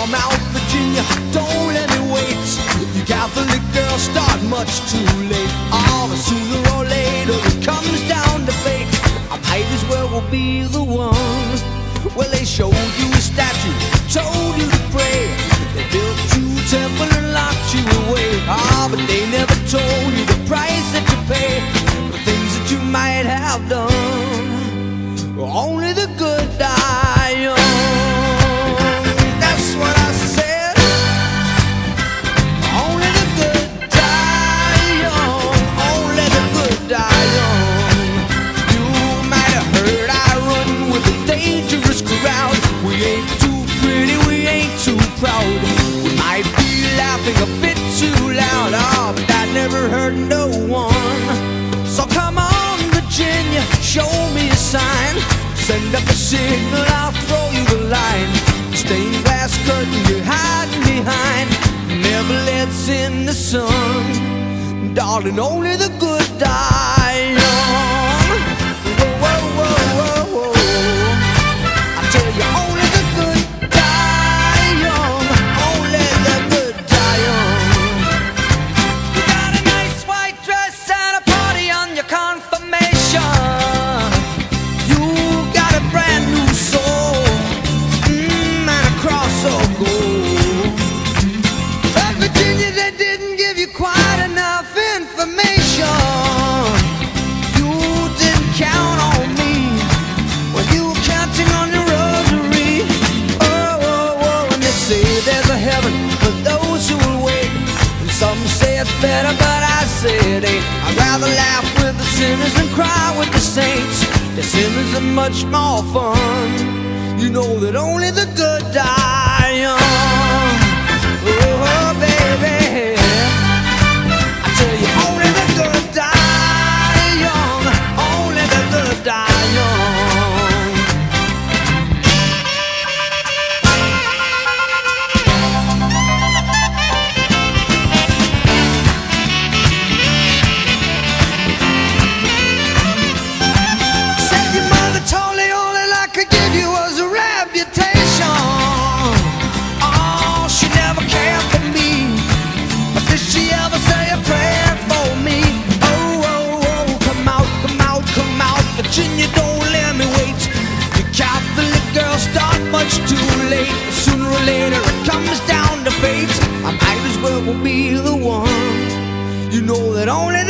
Come out, Virginia, don't let me wait. You Catholic girls start much too late. Oh, but sooner or later it comes down to fate. I might as well be the one. Well, they showed you a statue, told you to pray. They built you a temple and locked you away. Ah, but they never told you the price that you pay for things that you might have done. Only the good die show me a sign. Send up a signal, I'll throw you the line. Stained glass curtain you're hiding behind. Never lets in the sun. Darling, only the good die better, but I it ain't. I'd rather laugh with the sinners than cry with the saints. The sinners are much more fun. You know that only the good die young. Might be the one. You know that only